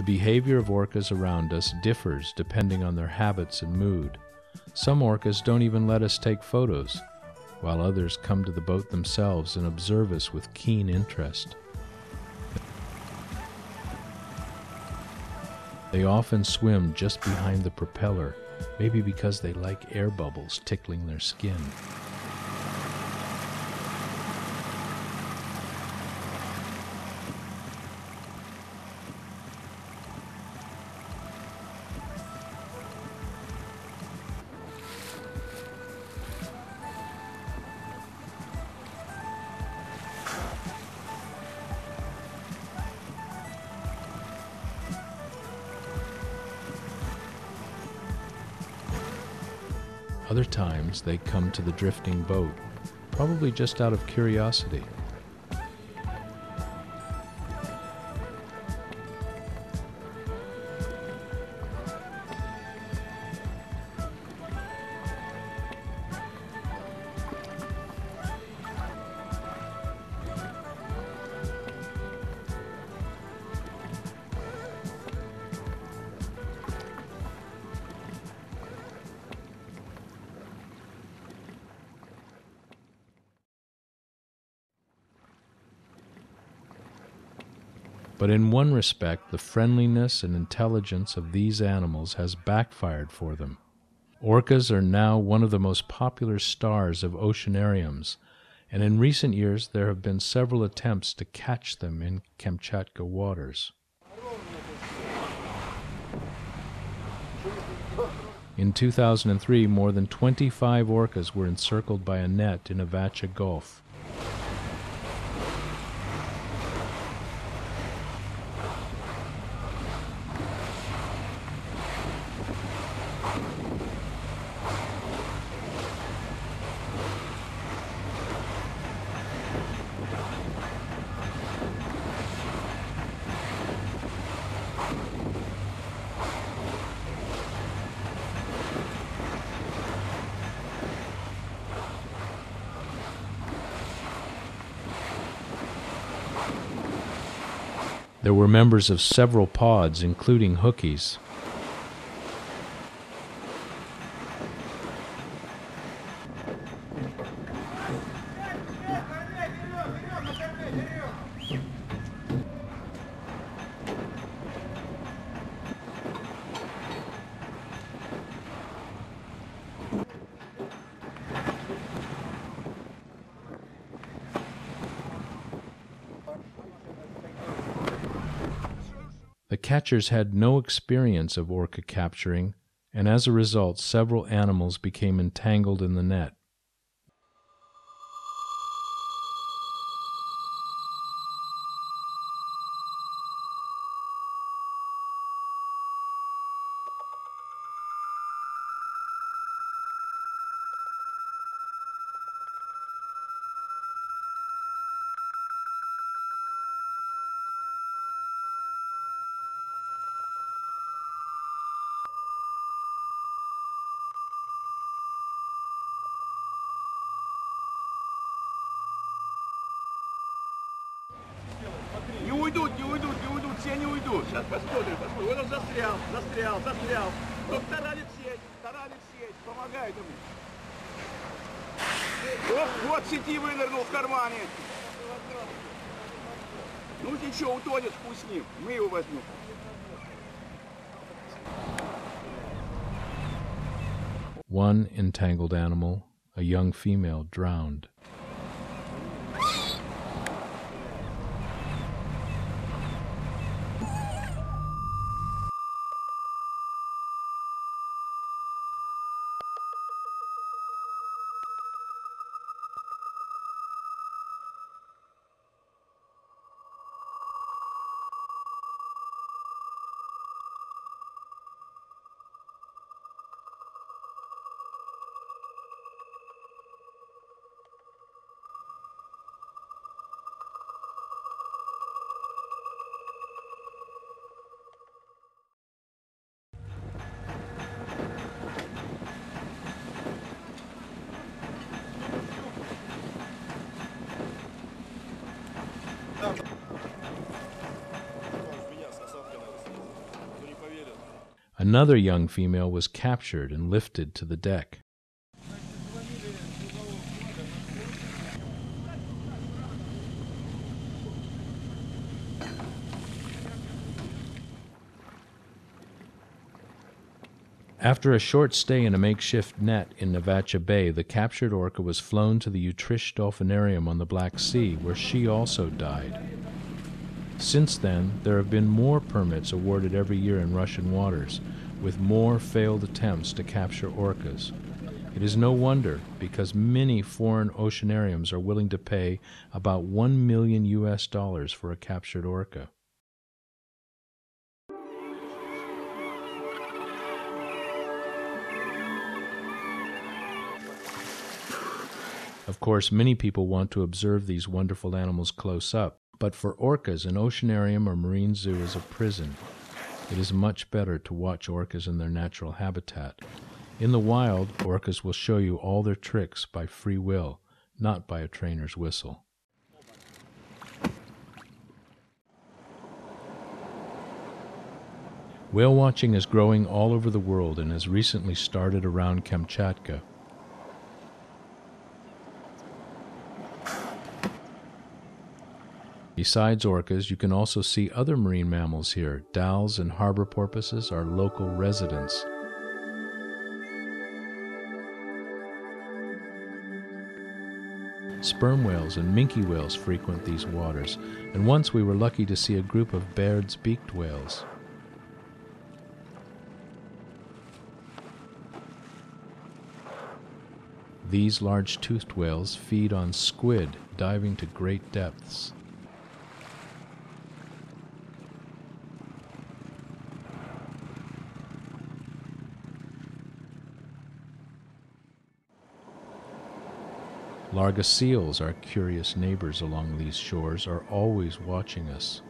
The behavior of orcas around us differs depending on their habits and mood. Some orcas don't even let us take photos, while others come to the boat themselves and observe us with keen interest. They often swim just behind the propeller, maybe because they like air bubbles tickling their skin. Other times they come to the drifting boat, probably just out of curiosity. But in one respect, the friendliness and intelligence of these animals has backfired for them. Orcas are now one of the most popular stars of oceanariums, and in recent years there have been several attempts to catch them in Kamchatka waters. In 2003, more than 25 orcas were encircled by a net in Avacha Gulf. There were members of several pods, including hookies. Catchers had no experience of orca capturing, and as a result, several animals became entangled in the net. Не уйдут, не уйдут, не уйдут, все не уйдут. Сейчас посмотрим, посмотрим. Вот он застрял, застрял, застрял. Тут таранит сеть, таранит сеть, помогает ему. Вот, вот сети вынырнул в кармане. Ну ничего, утонет, пусть с ним. Мы его возьмем. One entangled animal, a young female, drowned. Another young female was captured and lifted to the deck. After a short stay in a makeshift net in Avacha Bay, the captured orca was flown to the Utrish Dolphinarium on the Black Sea, where she also died. Since then, there have been more permits awarded every year in Russian waters, with more failed attempts to capture orcas. It is no wonder, because many foreign oceanariums are willing to pay about 1 million US dollars for a captured orca. Of course, many people want to observe these wonderful animals close up, but for orcas, an oceanarium or marine zoo is a prison. It is much better to watch orcas in their natural habitat. In the wild, orcas will show you all their tricks by free will, not by a trainer's whistle. Whale watching is growing all over the world and has recently started around Kamchatka. Besides orcas, you can also see other marine mammals here. Dall's and harbor porpoises are local residents. Sperm whales and minke whales frequent these waters, and once we were lucky to see a group of Baird's beaked whales. These large toothed whales feed on squid, diving to great depths. Larga seals, our curious neighbors along these shores, are always watching us.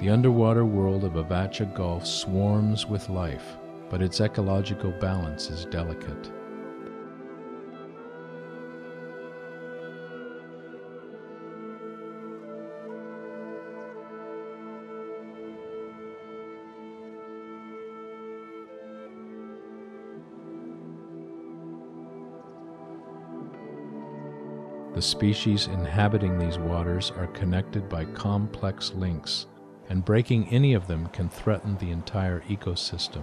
The underwater world of Avacha Gulf swarms with life, but its ecological balance is delicate. The species inhabiting these waters are connected by complex links, and breaking any of them can threaten the entire ecosystem.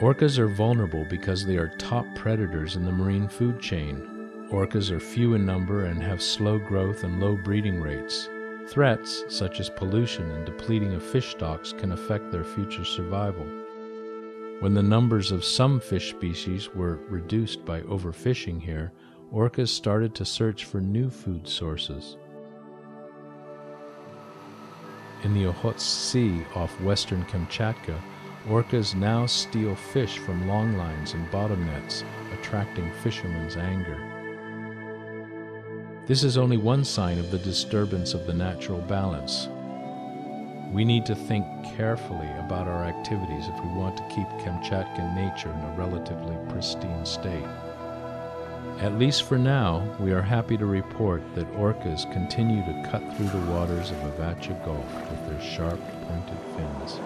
Orcas are vulnerable because they are top predators in the marine food chain. Orcas are few in number and have slow growth and low breeding rates. Threats, such as pollution and depleting of fish stocks, can affect their future survival. When the numbers of some fish species were reduced by overfishing here, orcas started to search for new food sources. In the Okhotsk Sea off western Kamchatka, Orcas now steal fish from long lines and bottom nets, attracting fishermen's anger. This is only one sign of the disturbance of the natural balance. We need to think carefully about our activities if we want to keep Kamchatka nature in a relatively pristine state. At least for now, we are happy to report that orcas continue to cut through the waters of Avacha Gulf with their sharp, pointed fins.